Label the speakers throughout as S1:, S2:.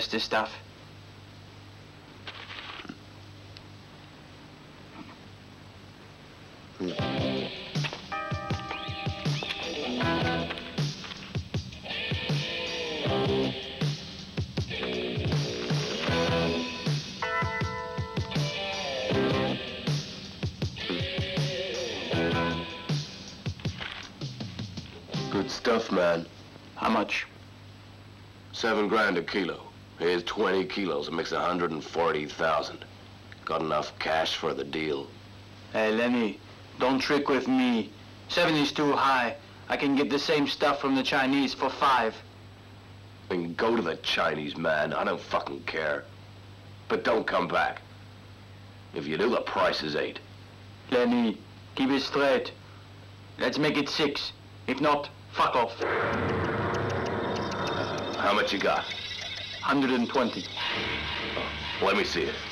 S1: stuff?
S2: Good stuff, man.
S1: How much?
S2: Seven grand a kilo. Here's 20 kilos. It makes 140,000. Got enough cash for the deal.
S1: Hey, Lenny, don't trick with me. Seven is too high. I can get the same stuff from the Chinese for five.
S2: Then go to the Chinese, man. I don't fucking care. But don't come back. If you do, the price is eight.
S1: Lenny, keep it straight. Let's make it six. If not, fuck off.
S2: How much you got?
S1: 120.
S2: Let me see it.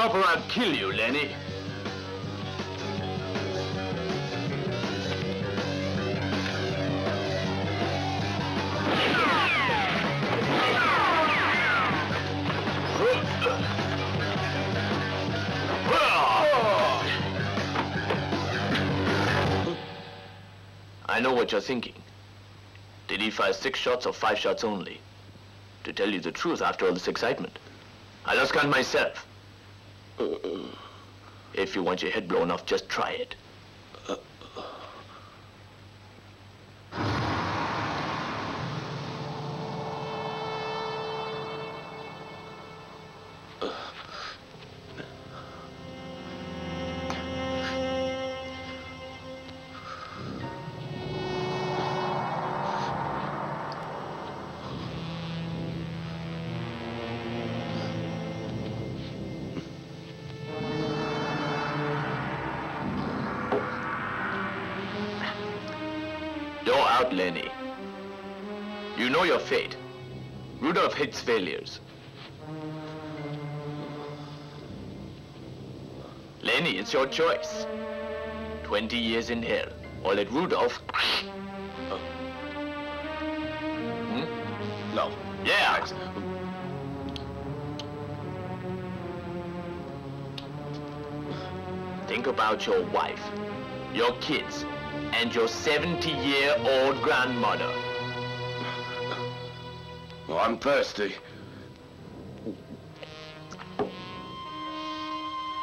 S3: Up or I'll kill you, Lenny. I know what you're thinking. Did he fire six shots or five shots only? To tell you the truth, after all this excitement, I lost count myself. If you want your head blown off, just try it. Failures. Lenny, it's your choice. Twenty years in hell, or let Rudolph... Hmm?
S2: No.
S3: Yeah. Think about your wife, your kids, and your 70-year-old grandmother.
S2: Well, I'm thirsty.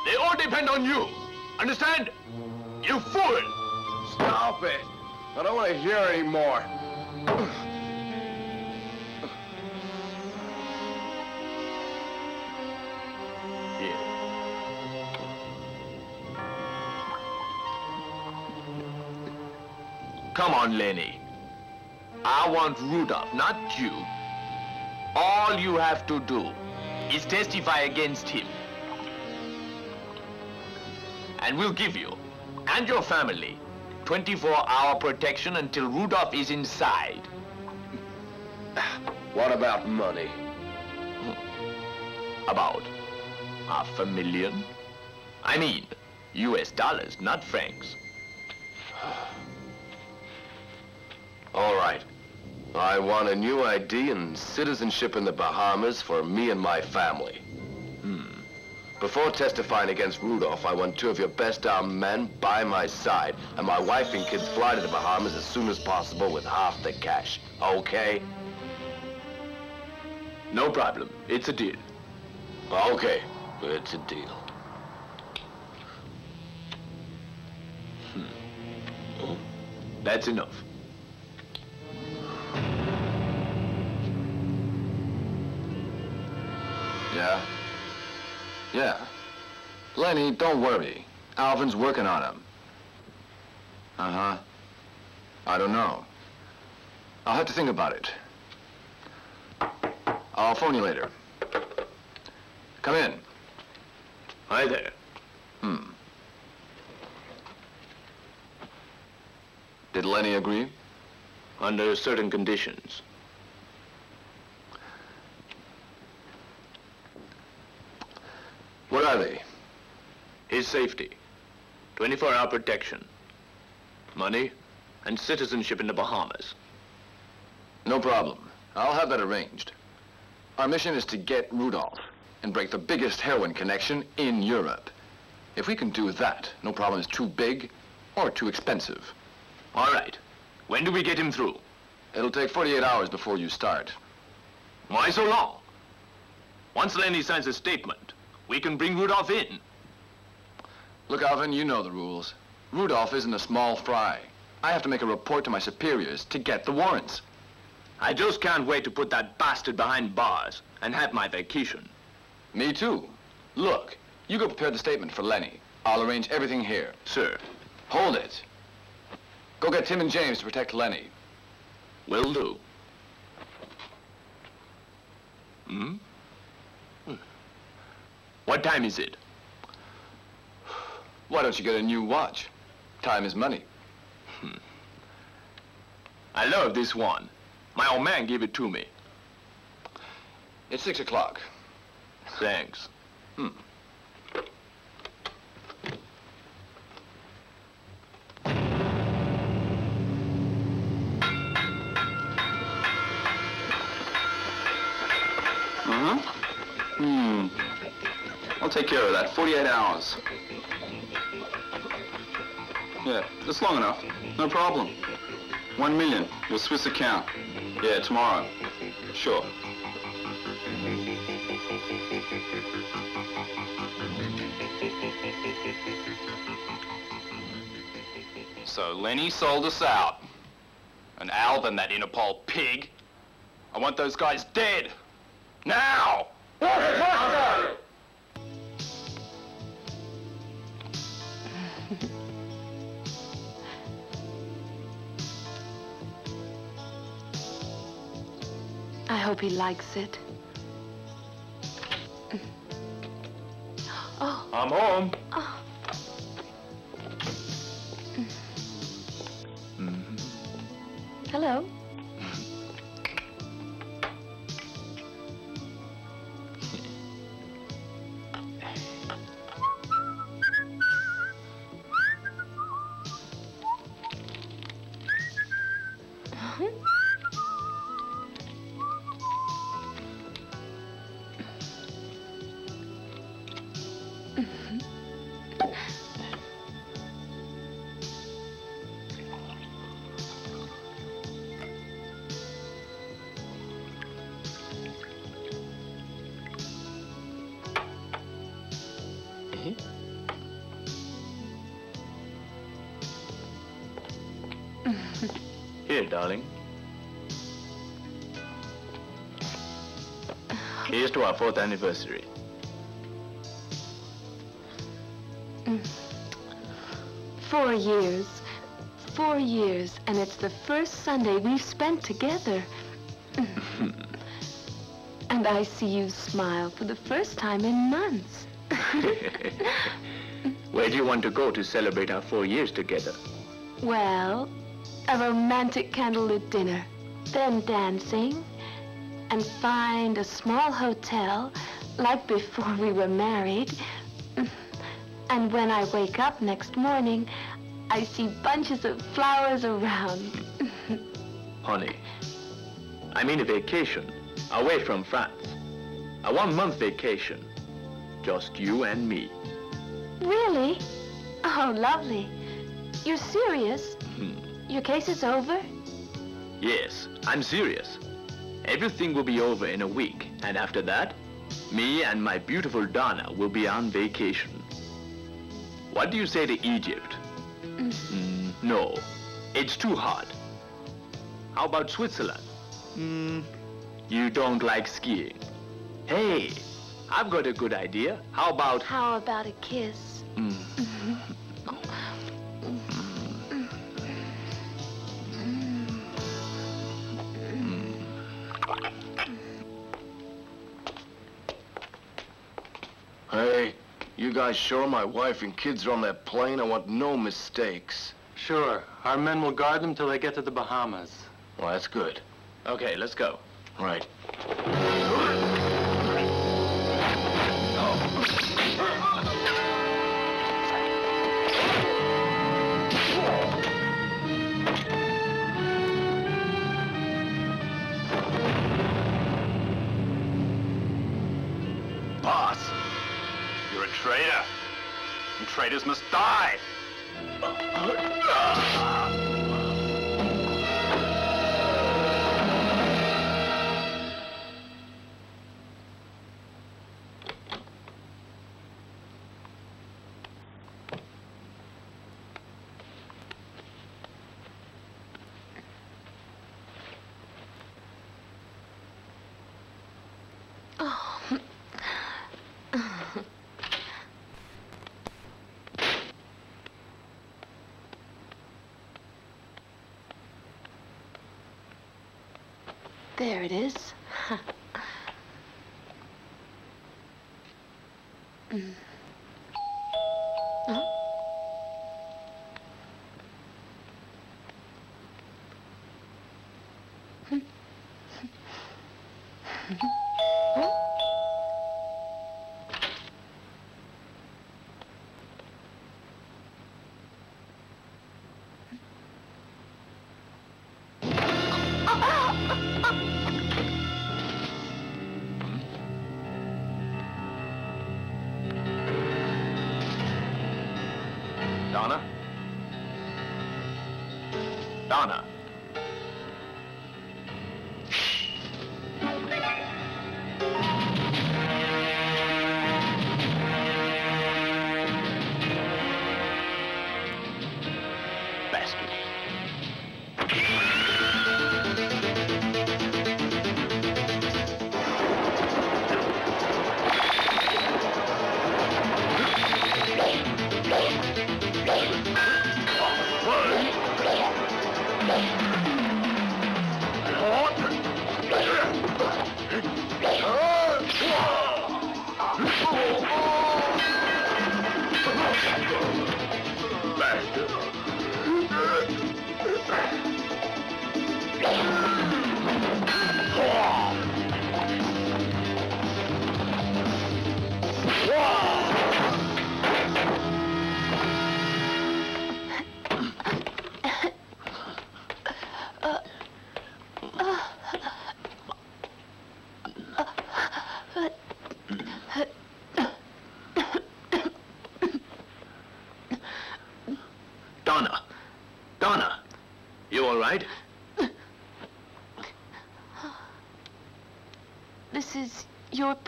S3: They all depend on you. Understand? You fool!
S2: Stop it. I don't want to hear anymore.
S3: Come on, Lenny. I want Rudolph, not you. All you have to do is testify against him. And we'll give you, and your family, 24-hour protection until Rudolph is inside.
S2: What about money? Hmm.
S3: About half a million? I mean, US dollars, not francs.
S2: All right. I want a new ID and citizenship in the Bahamas for me and my family. Hmm. Before testifying against Rudolph, I want two of your best armed men by my side, and my wife and kids fly to the Bahamas as soon as possible with half the cash. Okay?
S3: No problem. It's a deal.
S2: Okay. It's a deal. Hmm. Oh.
S3: That's enough.
S1: Yeah? Yeah. Lenny, don't worry. Alvin's working on him. Uh-huh. I don't know. I'll have to think about it. I'll phone you later. Come in.
S3: Hi there.
S1: Hmm. Did Lenny agree?
S3: Under certain conditions.
S1: What are they?
S3: His safety. 24-hour protection. Money and citizenship in the Bahamas.
S1: No problem. I'll have that arranged. Our mission is to get Rudolph and break the biggest heroin connection in Europe. If we can do that, no problem is too big or too expensive.
S3: All right. When do we get him through?
S1: It'll take 48 hours before you start.
S3: Why so long? Once Lenny signs a statement, we can bring Rudolph in.
S1: Look, Alvin, you know the rules. Rudolph isn't a small fry. I have to make a report to my superiors to get the warrants.
S3: I just can't wait to put that bastard behind bars and have my vacation.
S1: Me too. Look, you go prepare the statement for Lenny. I'll arrange everything here.
S3: Sir,
S1: Hold it. Go get Tim and James to protect Lenny.
S3: will do. Hmm? Hmm. What time is it?
S1: Why don't you get a new watch? Time is money.
S3: I love this one. My old man gave it to me.
S1: It's six o'clock.
S3: Thanks.
S1: Hmm. Take care of that. 48 hours. Yeah, that's long enough. No problem. One million. Your Swiss account. Yeah, tomorrow. Sure.
S4: So Lenny sold us out. And Alvin, that Interpol pig. I want those guys dead. Now!
S5: I hope he likes it. Mm. Oh,
S3: I'm home.
S5: oh.
S3: Mm-hmm. Hello. Here's to our fourth anniversary. Mm.
S5: Four years. Four years, and it's the first Sunday we've spent together. and I see you smile for the first time in months.
S3: Where do you want to go to celebrate our four years together?
S5: Well, a romantic candlelit dinner, then dancing, and find a small hotel like before we were married. And when I wake up next morning, I see bunches of flowers around.
S3: Honey, I mean a vacation, away from France. A one-month vacation. Just you and me.
S5: really? Oh, lovely. You're serious? Hmm. Your case is over?
S3: Yes, I'm serious. Everything will be over in a week, and after that, me and my beautiful Donna will be on vacation. What do you say to Egypt? Mm, no, It's too hot. How about Switzerland? Hmm, you don't like skiing. Hey, I've got a good idea. How about...
S5: How about a kiss?
S2: Hey, you guys sure my wife and kids are on that plane? I want no mistakes.
S6: Sure. Our men will guard them till they get to the Bahamas.
S2: Well, that's good.
S3: Okay, let's go.
S2: Right.
S4: Traitors must die.
S5: There it is.
S3: Bastard.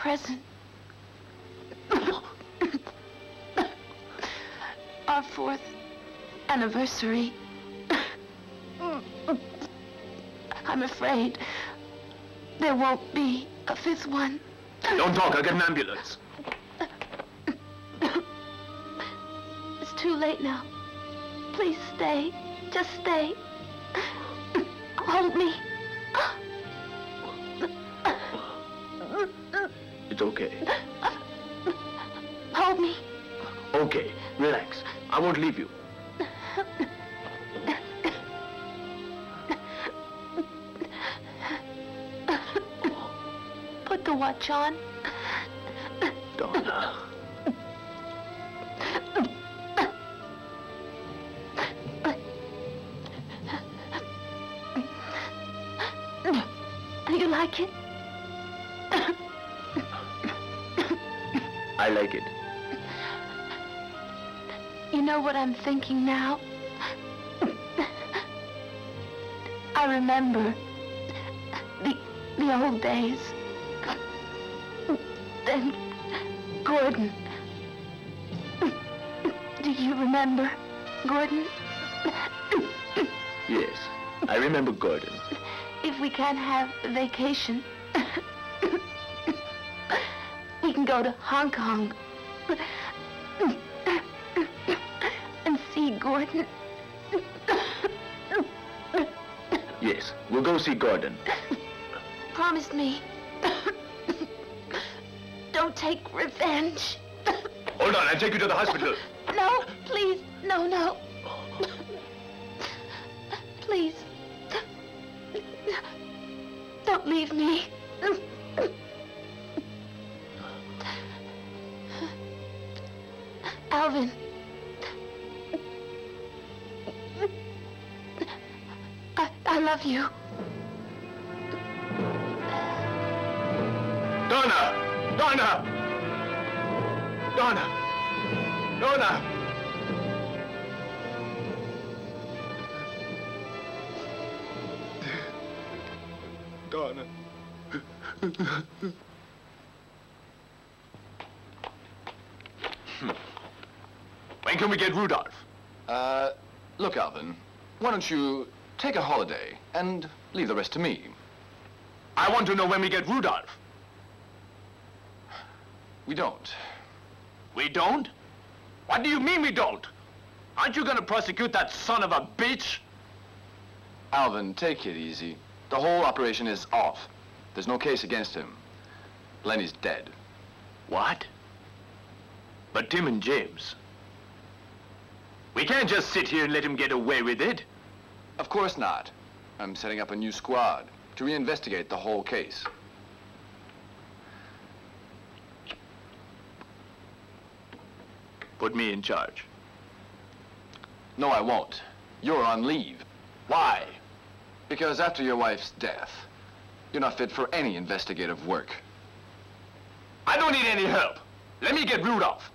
S5: Present. Our fourth anniversary. I'm afraid there won't be a fifth one.
S3: Don't talk, I'll get an ambulance.
S5: It's too late now. Please stay. Just stay. Hold me.
S3: Leave you.
S5: Put the watch on.
S3: Donna.
S5: You like it?
S3: I like it.
S5: Know what I'm thinking now? I remember the the old days. Then Gordon. Do you remember Gordon?
S3: Yes, I remember Gordon.
S5: If we can't have a vacation, we can go to Hong Kong Gordon.
S3: Yes, we'll go see Gordon.
S5: Promise me. Don't take revenge.
S3: Hold on, I'll take you to the hospital.
S5: No, please. No, no.
S3: Donna. when can we get Rudolph?
S1: Uh, look, Alvin, why don't you take a holiday and leave the rest to me?
S3: I want to know when we get Rudolph.
S1: We don't.
S3: We don't? What do you mean we don't? Aren't you gonna prosecute that son of a bitch?
S1: Alvin, take it easy. The whole operation is off. There's no case against him. Lenny's dead.
S3: What? But Tim and James. We can't just sit here and let him get away with it.
S1: Of course not. I'm setting up a new squad to reinvestigate the whole case.
S3: Put me in charge.
S1: No, I won't. You're on leave.
S3: Why?
S1: Because after your wife's death, you're not fit for any investigative work.
S3: I don't need any help. Let me get Rudolph.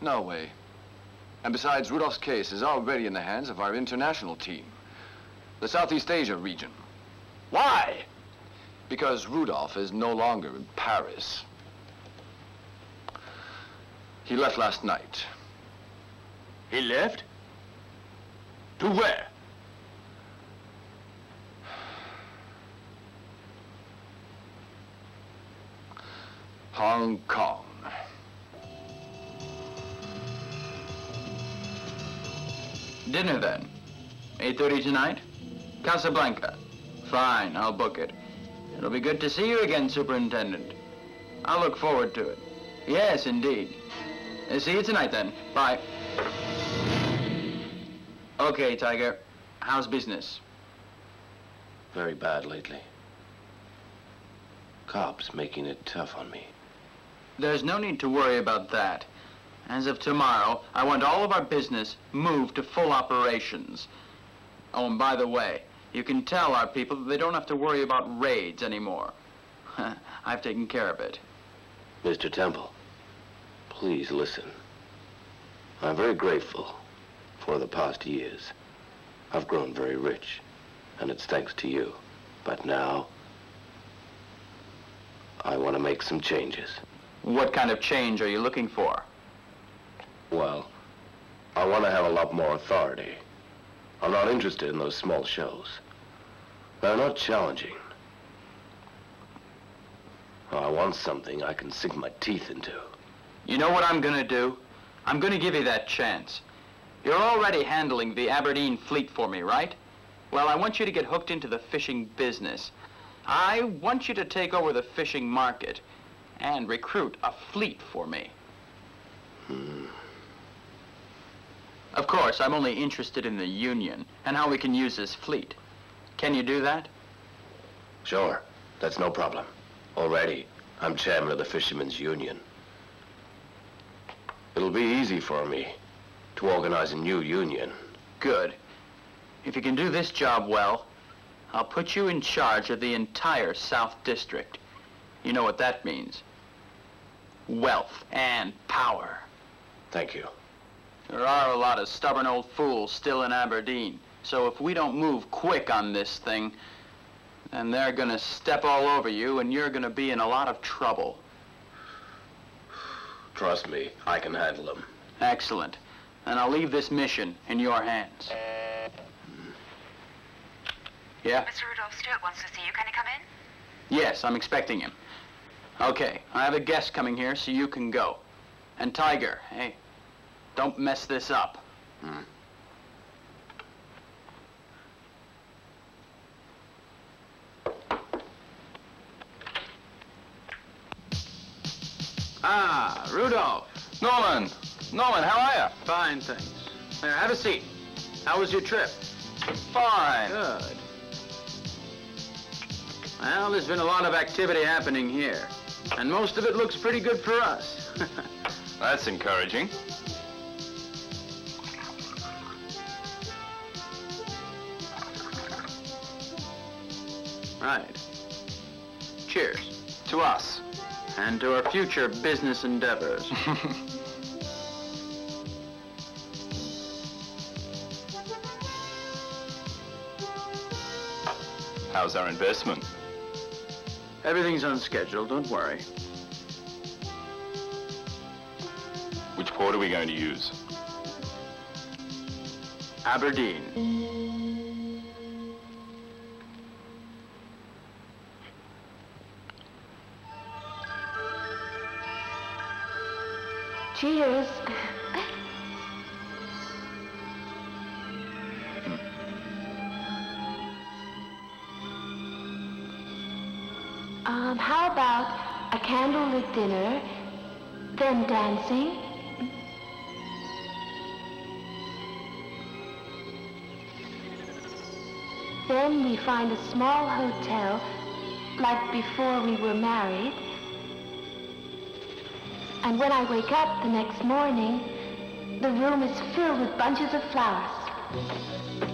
S1: No way. And besides, Rudolph's case is already in the hands of our international team, the Southeast Asia region.
S3: Why?
S1: Because Rudolph is no longer in Paris. He left last night.
S3: He left? To where?
S1: Hong Kong.
S7: Dinner then. 8.30 tonight? Casablanca. Fine, I'll book it. It'll be good to see you again, Superintendent. I'll look forward to it. Yes, indeed. Uh, See you tonight then. Bye. Okay, Tiger. How's business?
S2: Very bad lately. Cops making it tough on me.
S7: There's no need to worry about that. As of tomorrow, I want all of our business moved to full operations. Oh, and by the way, you can tell our people that they don't have to worry about raids anymore. I've taken care of it.
S2: Mr. Temple, please listen. I'm very grateful for the past years. I've grown very rich, and it's thanks to you. But now, I want to make some changes.
S7: What kind of change are you looking for?
S2: Well, I want to have a lot more authority. I'm not interested in those small shows. They're not challenging. I want something I can sink my teeth into.
S7: You know what I'm gonna do? I'm gonna give you that chance. You're already handling the Aberdeen fleet for me, right? Well, I want you to get hooked into the fishing business. I want you to take over the fishing market and recruit a fleet for me. Hmm. Of course, I'm only interested in the Union and how we can use this fleet. Can you do that?
S2: Sure, that's no problem. Already, I'm chairman of the Fishermen's Union. It'll be easy for me to organize a new union.
S7: Good. If you can do this job well, I'll put you in charge of the entire South District. You know what that means. Wealth and power.
S2: Thank you.
S7: There are a lot of stubborn old fools still in Aberdeen. So if we don't move quick on this thing, then they're gonna step all over you and you're gonna be in a lot of trouble.
S2: Trust me, I can handle them.
S7: Excellent. And I'll leave this mission in your hands. Yeah?
S8: Mr. Rudolph Stewart wants to see you. Can he come in?
S7: Yes, I'm expecting him. Okay, I have a guest coming here, so you can go. And Tiger, hey, don't mess this up. Ah, Rudolph.
S4: Norman! Norman, how are you?
S7: Fine, thanks. There, have a seat. How was your trip?
S4: Fine.
S7: Good. Well, there's been a lot of activity happening here. And most of it looks pretty good for us.
S4: That's encouraging.
S7: right. Cheers.
S4: To us.
S7: And to our future business endeavors.
S4: How's our investment?
S7: Everything's on schedule, don't worry.
S4: Which port are we going to use?
S7: Aberdeen.
S5: Cheers. Um, how about a candlelit dinner, then dancing? Then we find a small hotel, like before we were married. And when I wake up the next morning, the room is filled with bunches of flowers.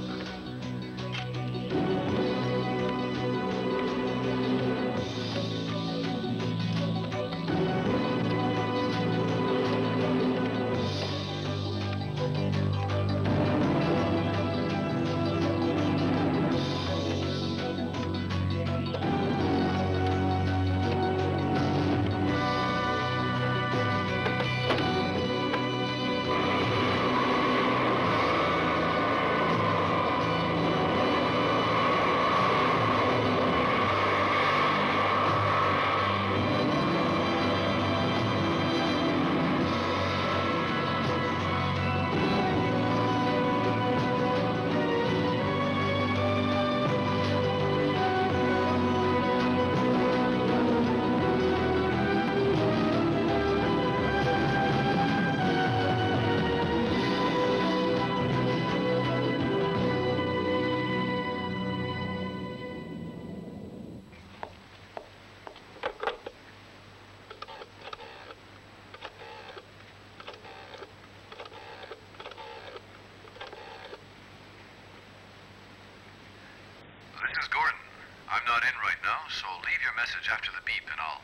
S9: Message after the beep and I'll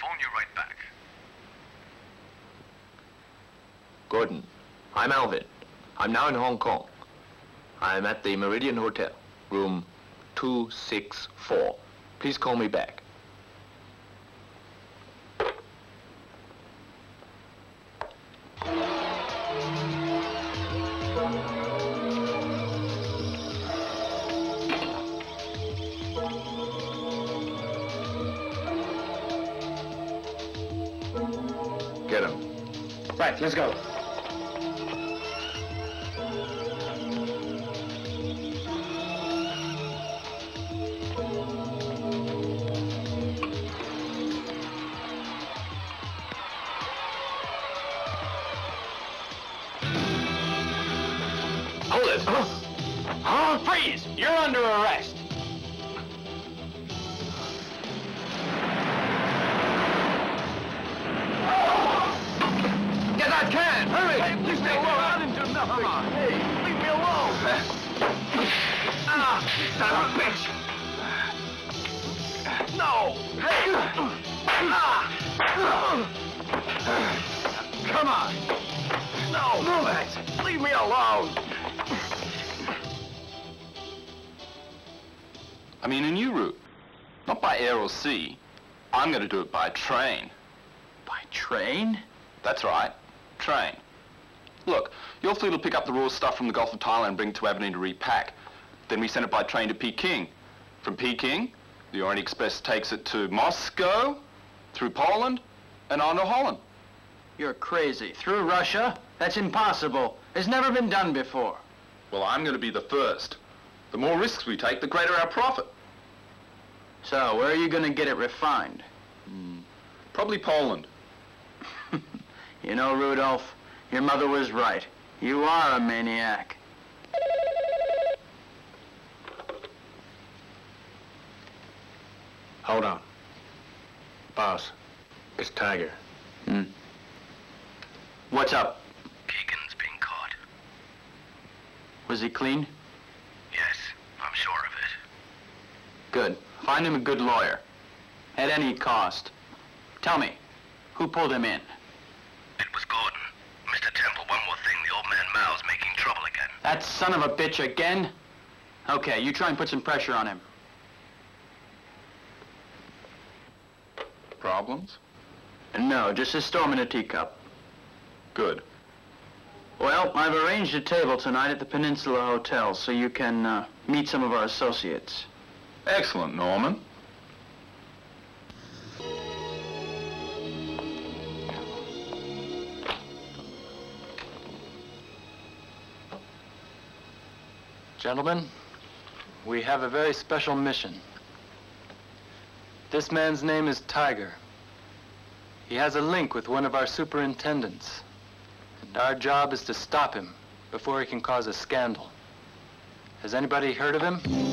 S9: phone you right back.
S3: Gordon, I'm Alvin. I'm now in Hong Kong. I'm at the Meridian Hotel, room 264. Please call me back.
S7: Let's go.
S4: Train.
S7: By train?
S4: That's right. Train. Look, your fleet will pick up the raw stuff from the Gulf of Thailand and bring it to Aberdeen to repack. Then we send it by train to Peking. From Peking, the Orient Express takes it to Moscow, through Poland, and on to Holland.
S7: You're crazy. Through Russia? That's impossible. It's never been done before.
S4: Well, I'm going to be the first. The more risks we take, the greater our profit.
S7: So, where are you going to get it refined? Hmm.
S4: Probably Poland.
S7: You know, Rudolph, your mother was right. You are a maniac.
S3: Hold on. Boss, it's Tiger.
S7: Hmm. What's up?
S9: Keegan's been caught.
S7: Was he clean?
S9: Yes, I'm sure of it.
S7: Good. Find him a good lawyer. At any cost. Tell me, who pulled him in?
S9: It was Gordon. Mr. Temple, one more thing. The old man Mao's making trouble again.
S7: That son of a bitch again? Okay, you try and put some pressure on him.
S4: Problems?
S7: No, just a storm in a teacup.
S4: Good.
S7: Well, I've arranged a table tonight at the Peninsula Hotel so you can uh, meet some of our associates.
S4: Excellent, Norman.
S6: Gentlemen, we have a very special mission. This man's name is Tiger. He has a link with one of our superintendents. And our job is to stop him before he can cause a scandal. Has anybody heard of him?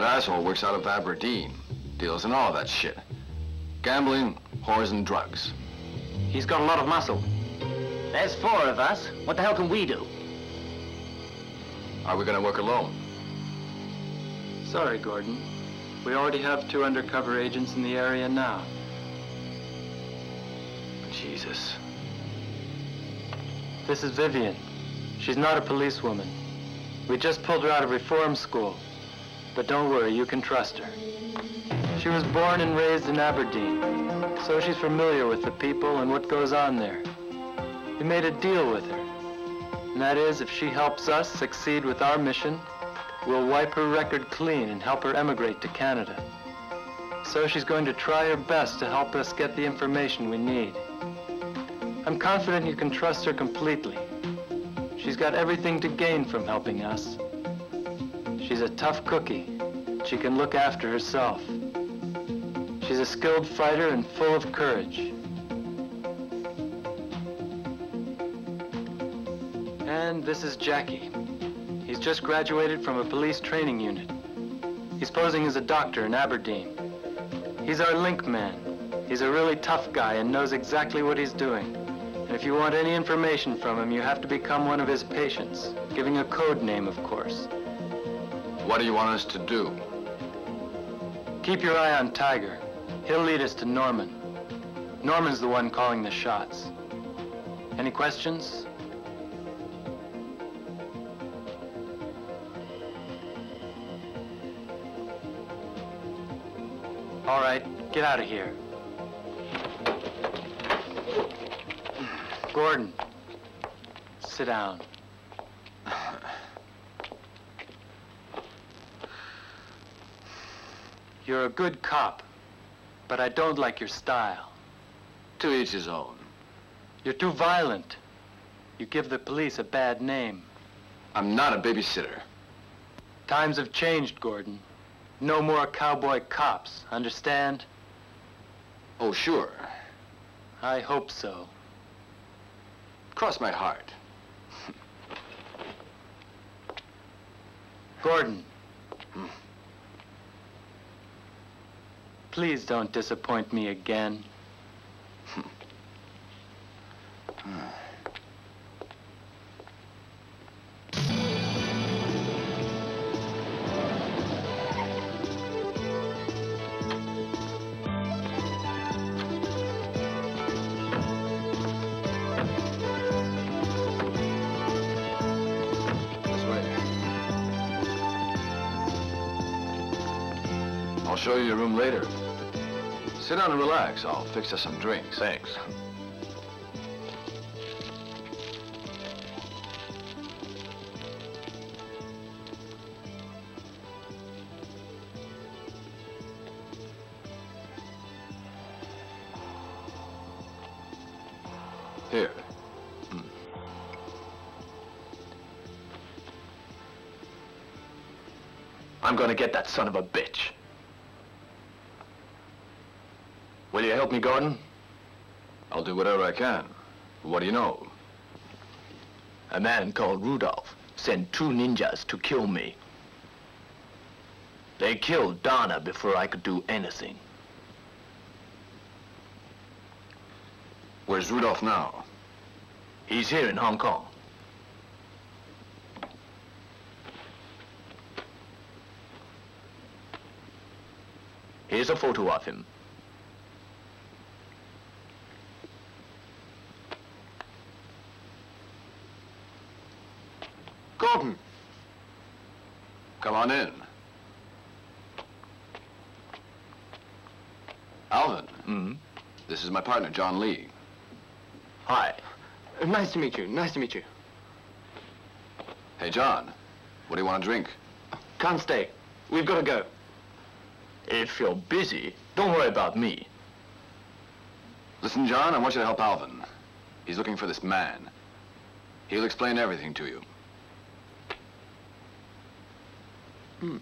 S1: That asshole works out of Aberdeen. Deals in all that shit. Gambling, whores, and drugs.
S6: He's got a lot of muscle.
S10: There's four of us. What the hell can we do?
S1: Are we gonna work alone?
S6: Sorry, Gordon. We already have two undercover agents in the area now.
S1: Jesus.
S6: This is Vivian. She's not a policewoman. We just pulled her out of reform school. But don't worry, you can trust her. She was born and raised in Aberdeen, so she's familiar with the people and what goes on there. We made a deal with her. And that is, if she helps us succeed with our mission, we'll wipe her record clean and help her emigrate to Canada. So she's going to try her best to help us get the information we need. I'm confident you can trust her completely. She's got everything to gain from helping us. She's a tough cookie. She can look after herself. She's a skilled fighter and full of courage. And this is Jackie. He's just graduated from a police training unit. He's posing as a doctor in Aberdeen. He's our link man. He's a really tough guy and knows exactly what he's doing. And if you want any information from him, you have to become one of his patients, giving a code name, of course.
S1: What do you want us to do?
S6: Keep your eye on Tiger. He'll lead us to Norman. Norman's the one calling the shots. Any questions? All right, get out of here. Gordon, sit down. You're a good cop, but I don't like your style.
S1: To each his own.
S6: You're too violent. You give the police a bad name.
S1: I'm not a babysitter.
S6: Times have changed, Gordon. No more cowboy cops, understand?
S1: Oh, sure.
S6: I hope so.
S1: Cross my heart.
S6: Gordon. Please don't disappoint me again.
S1: Show you your room later. Sit down and relax. I'll fix us some drinks.
S3: Thanks.
S1: Here. Hmm.
S3: I'm gonna get that son of a bitch. Will you help me, Gordon?
S1: I'll do whatever I can. What do you know?
S3: A man called Rudolph sent two ninjas to kill me. They killed Donna before I could do anything.
S1: Where's Rudolph now?
S3: He's here in Hong Kong. Here's a photo of him.
S1: Gordon! Come on in. Alvin.
S3: Hmm?
S1: This is my partner, John Lee.
S3: Hi.
S6: Nice to meet you. Nice to meet you.
S1: Hey, John. What do you want to drink?
S6: Can't stay. We've got to go.
S3: If you're busy, don't worry about me.
S1: Listen, John, I want you to help Alvin. He's looking for this man. He'll explain everything to you. Hmm.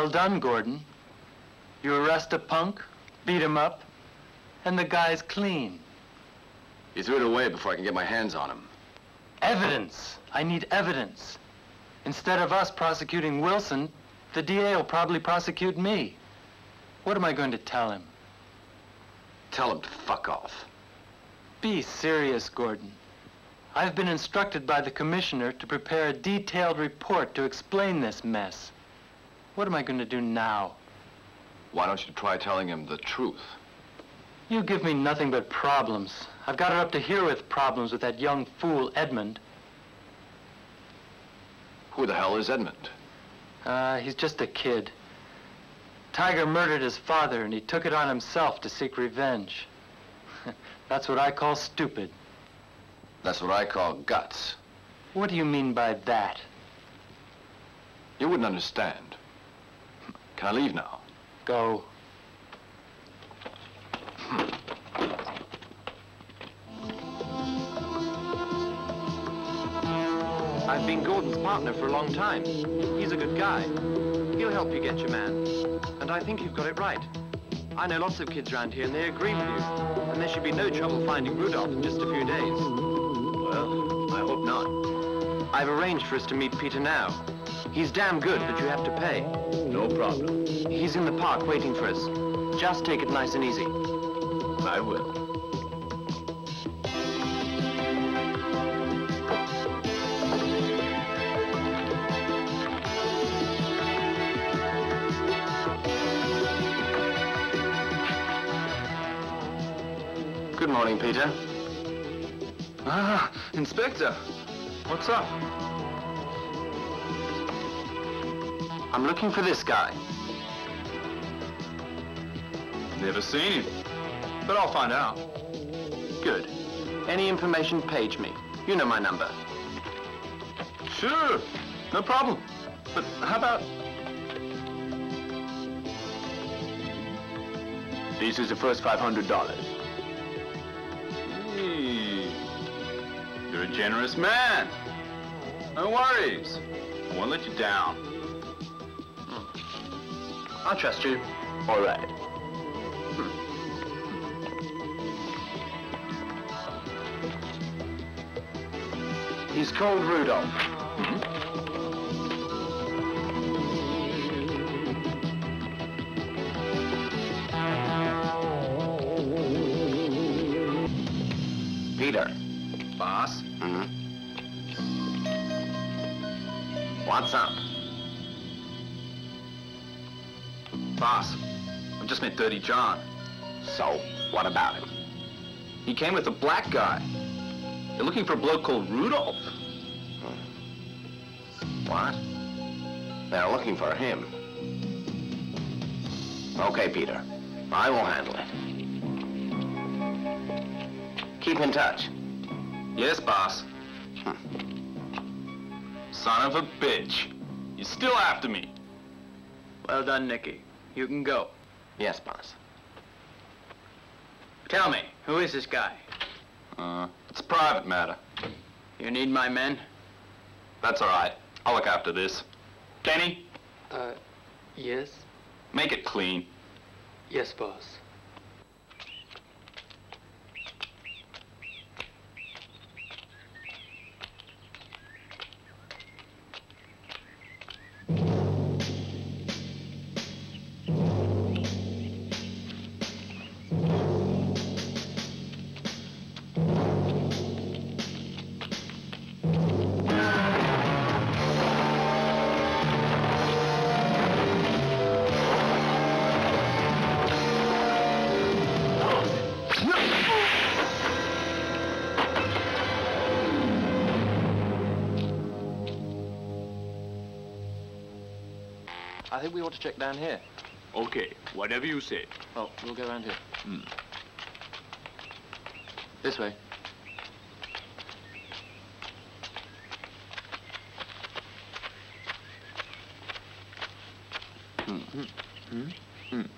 S6: Well done, Gordon. You arrest a punk, beat him up, and the guy's clean.
S1: He threw it away before I can get my hands on him.
S6: Evidence. I need evidence. Instead of us prosecuting Wilson, the DA will probably prosecute me. What am I going to tell him?
S1: Tell him to fuck off.
S6: Be serious, Gordon. I've been instructed by the commissioner to prepare a detailed report to explain this mess. What am I going to do now?
S1: Why don't you try telling him the truth?
S6: You give me nothing but problems. I've got it up to here with problems with that young fool, Edmund.
S1: Who the hell is Edmund?
S6: Uh, he's just a kid. Tiger murdered his father, and he took it on himself to seek revenge. That's what I call stupid.
S1: That's what I call guts.
S6: What do you mean by that?
S1: You wouldn't understand. Can I leave now?
S6: Go. Hmm.
S11: I've been Gordon's partner for a long time. He's a good guy. He'll help you get your man. And I think you've got it right. I know lots of kids around here, and they agree with you. And there should be no trouble finding Rudolph in just a few days.
S3: Well, I hope not.
S11: I've arranged for us to meet Peter now. He's damn good, but you have to pay.
S3: No problem.
S11: He's in the park waiting for us. Just take it nice and easy.
S3: I will.
S1: Good morning, Peter.
S4: Ah, Inspector. What's up?
S11: I'm looking for this guy.
S4: Never seen him. But I'll find out.
S11: Good. Any information, page me. You know my number.
S4: Sure. No problem. But how about...
S3: This is the first $500.
S4: Hey, hmm. you're a generous man. No worries. I won't let you down.
S7: I'll trust you.
S3: All right. Hmm.
S10: He's called Rudolph.
S4: Dirty John.
S2: So, what about him?
S4: He came with a black guy. They're looking for a bloke called Rudolph. Hmm.
S2: What? They're looking for him. Okay, Peter. I will handle it. Keep in touch.
S4: Yes, boss. Hmm. Son of a bitch. You're still after me.
S7: Well done, Nicky. You can go.
S2: Yes, boss.
S7: Tell me, who is this guy?
S4: Uh, it's a private matter.
S7: You need my men?
S4: That's all right. I'll look after this. Kenny,
S6: Uh, yes?
S4: make it clean.
S6: Yes, boss.
S11: Think we ought to check down here.
S4: Okay, whatever you say.
S11: Oh, we'll go around here.
S4: Hmm.
S11: This way.
S7: Son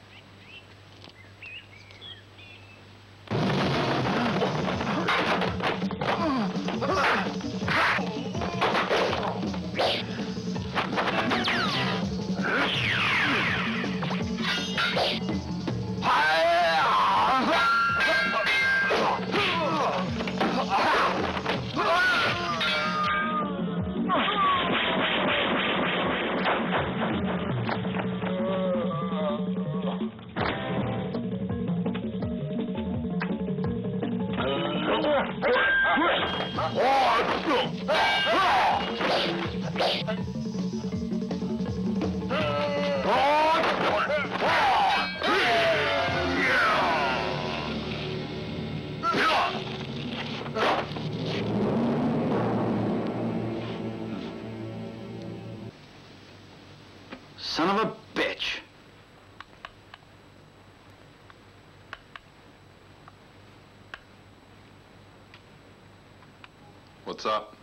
S4: What's up?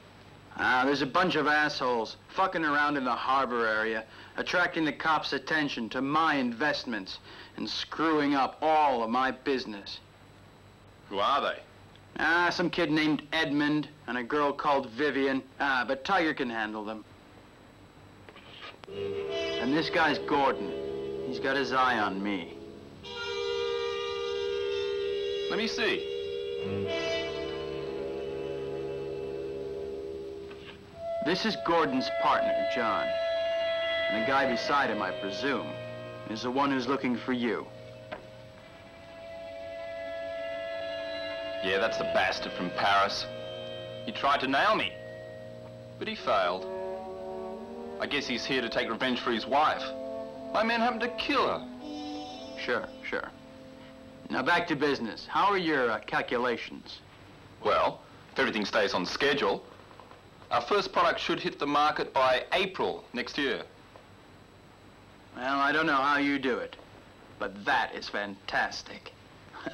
S7: Ah, there's a bunch of assholes fucking around in the harbor area, attracting the cops' attention to my investments and screwing up all of my business.
S4: Who are they?
S7: Ah, some kid named Edmund and a girl called Vivian. Ah, but Tiger can handle them. And this guy's Gordon. He's got his eye on me.
S4: Let me see.
S7: This is Gordon's partner, John. And the guy beside him, I presume, is the one who's looking for you.
S4: Yeah, that's the bastard from Paris. He tried to nail me, but he failed. I guess he's here to take revenge for his wife. My men happened to kill her.
S7: Sure, sure. Now back to business. How are your uh, calculations?
S4: Well, if everything stays on schedule, our first product should hit the market by April next year.
S7: Well, I don't know how you do it, but that is fantastic.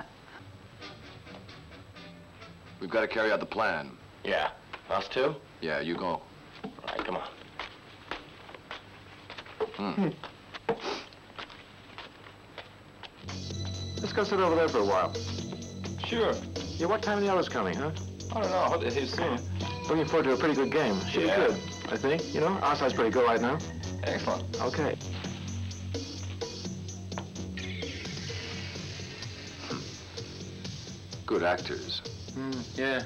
S1: We've got to carry out the plan.
S2: Yeah. Us too?
S1: Yeah, you go.
S2: All right, come on.
S1: Hmm.
S11: Let's go sit over there for a while.
S4: Sure.
S11: Yeah, what time are the others coming, huh?
S4: I don't know. I hope they're here soon.
S11: Looking forward to a pretty good game. Should
S4: Yeah.
S11: be good, I think. You know, our side's pretty good right now.
S4: Excellent.
S11: Okay.
S1: Good actors.
S11: Hmm, yeah.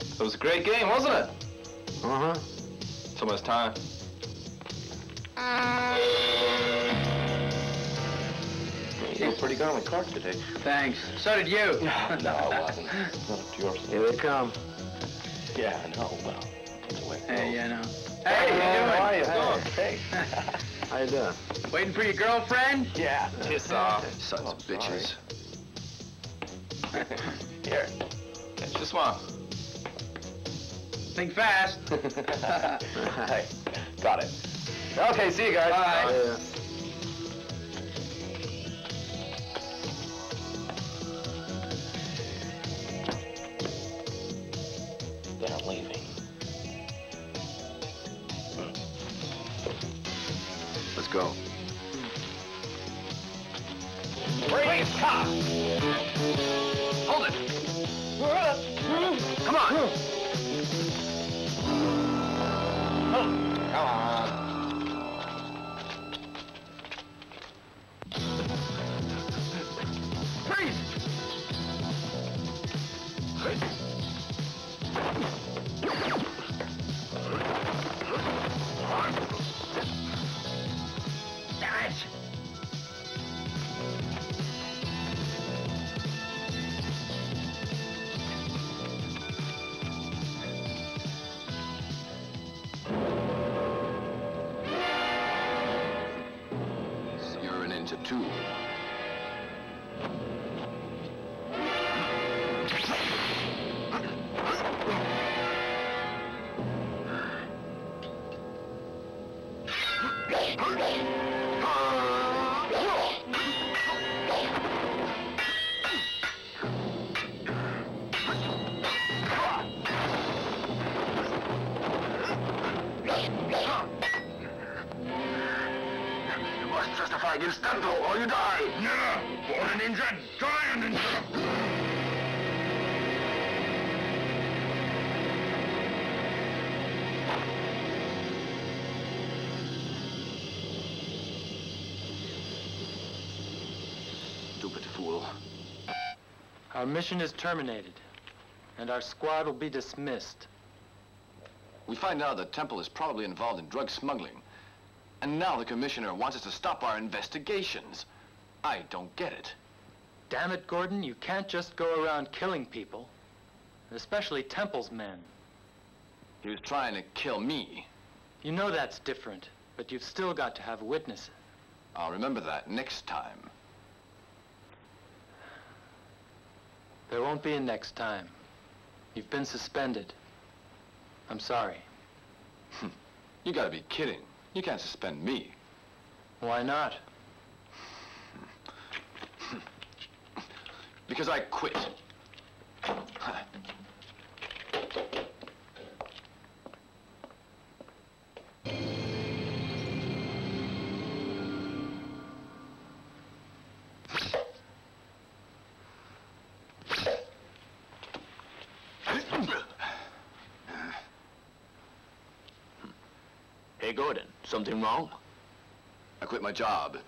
S4: It was a great game, wasn't it?
S11: Uh-huh.
S4: It's almost time.
S2: You did pretty good on the card today.
S7: Thanks. So did you.
S2: no, I wasn't. It's not up to yours.
S11: Here they come.
S2: Yeah, I know. Well, take it away.
S7: Hey, you know. Hey,
S2: How are
S7: you
S2: you?
S7: doing?
S2: Hey.
S11: How you doing?
S7: Waiting for your girlfriend?
S2: Yeah.
S4: Kiss off.
S1: Sons of bitches.
S2: Here.
S4: Catch this one.
S7: Think fast.
S2: hey, got it. Okay, see you guys.
S7: Bye.
S11: Yeah.
S2: They're leaving.
S1: Let's go.
S2: Freeze! Stop! Hold it! Come on!
S6: Our mission is terminated, and our squad will be dismissed.
S1: We find out that Temple is probably involved in drug smuggling. And now the commissioner wants us to stop our investigations. I don't get it.
S6: Damn it, Gordon, you can't just go around killing people. Especially Temple's men.
S1: He was trying to kill me.
S6: You know that's different, but you've still got to have witnesses.
S1: I'll remember that next time.
S6: There won't be a next time. You've been suspended. I'm sorry. Hmm.
S1: You gotta be kidding. You can't suspend me.
S6: Why not?
S1: Because I quit.
S3: Something wrong?
S1: I quit my job.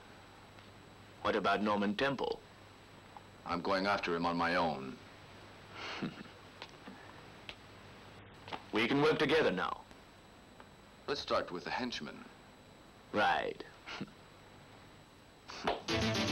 S3: What about Norman Temple?
S1: I'm going after him on my own.
S3: We can work together now.
S1: Let's start with the henchman.
S3: Right.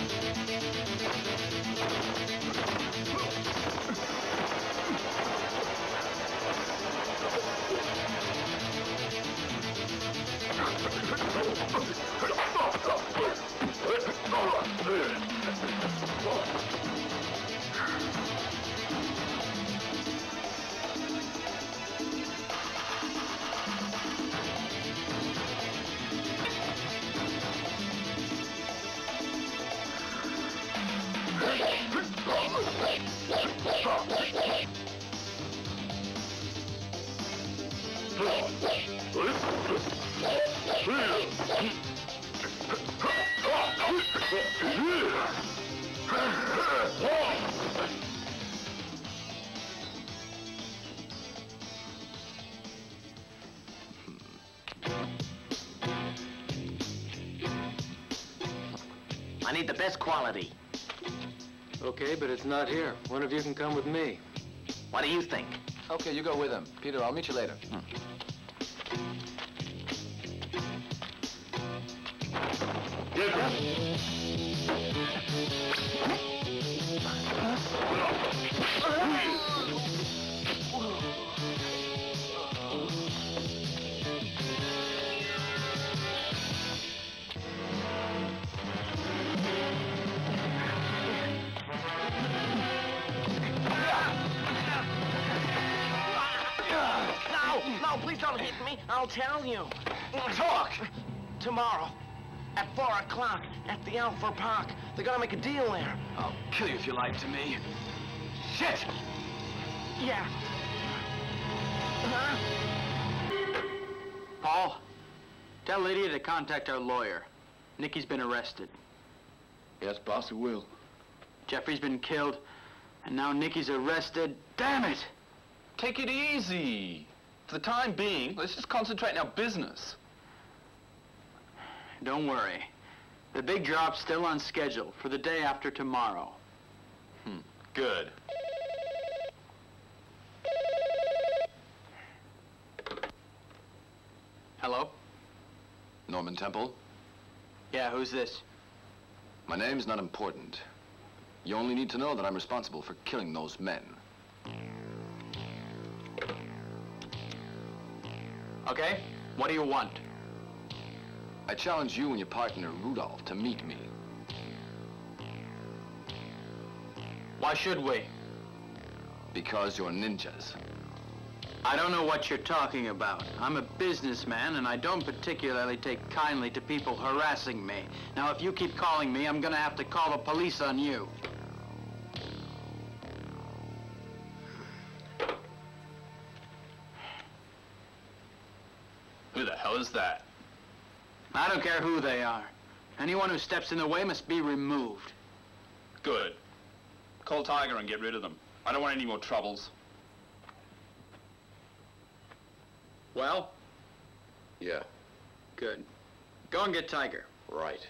S12: I need the best quality.
S6: Okay, but it's not here. One of you can come with me.
S12: What do you think?
S1: Okay, you go with him. Peter, I'll meet you later.
S12: No, I'll tell you. Talk. Tomorrow, at 4 o'clock, at the Alfred Park. They're gonna make a deal there.
S4: I'll kill you if you lie to me. Shit!
S12: Yeah. Huh?
S7: Paul, tell Lydia to contact our lawyer. Nicky's been arrested.
S1: Yes, boss, we will.
S7: Jeffrey's been killed, and now Nicky's arrested. Damn it!
S4: Take it easy. For the time being, let's just concentrate on our business.
S7: Don't worry. The big drop's still on schedule for the day after tomorrow.
S4: Hmm, good.
S7: Hello?
S1: Norman Temple?
S7: Yeah, who's this?
S1: My name's not important. You only need to know that I'm responsible for killing those men.
S7: Okay, what do you want?
S1: I challenge you and your partner, Rudolph, to meet me.
S7: Why should we?
S1: Because you're ninjas.
S7: I don't know what you're talking about. I'm a businessman, and I don't particularly take kindly to people harassing me. Now, if you keep calling me, I'm gonna have to call the police on you.
S4: That?
S7: I don't care who they are. Anyone who steps in the way must be removed.
S4: Good. Call Tiger and get rid of them. I don't want any more troubles.
S7: Well?
S2: Yeah,
S7: Good. Go and get Tiger.
S2: right.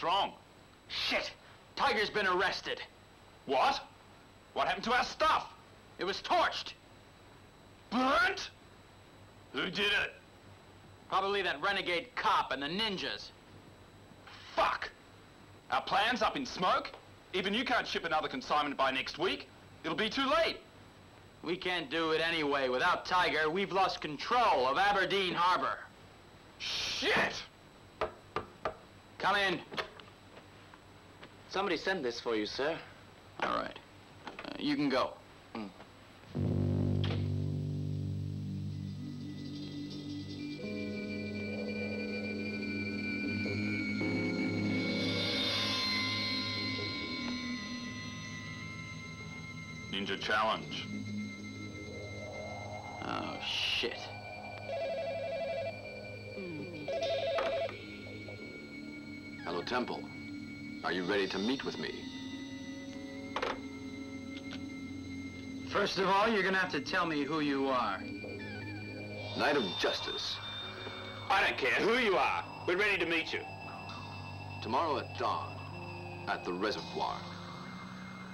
S4: What's wrong?
S7: Shit! Tiger's been arrested.
S4: What? What happened to our stuff?
S7: It was torched.
S4: Burnt? Who did it?
S7: Probably that renegade cop and the ninjas.
S4: Fuck! Our plan's up in smoke. Even you can't ship another consignment by next week. It'll be too late.
S7: We can't do it anyway. Without Tiger, we've lost control of Aberdeen Harbor.
S4: Shit!
S7: Come in.
S12: Somebody sent this for you, sir.
S7: All right. Uh, you can go.
S4: Ninja challenge.
S7: Oh, shit.
S1: Hello, Temple. Are you ready to meet with me?
S7: First of all, you're gonna have to tell me who you are.
S1: Knight of Justice.
S13: I don't care who you are. We're ready to meet you.
S1: Tomorrow at dawn, at the reservoir.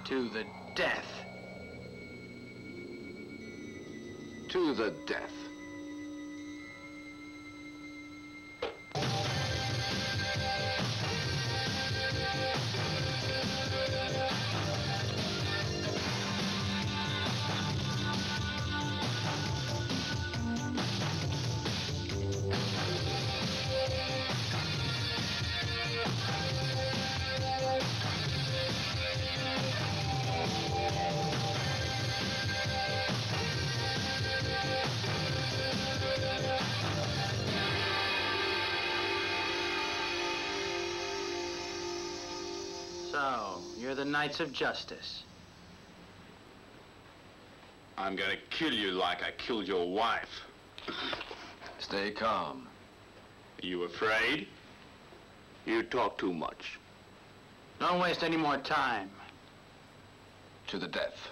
S7: To the death.
S1: To the death.
S7: Knights of Justice.
S4: I'm gonna kill you like I killed your wife.
S1: Stay calm.
S4: Are you afraid?
S13: You talk too much.
S7: Don't waste any more time.
S1: To the death.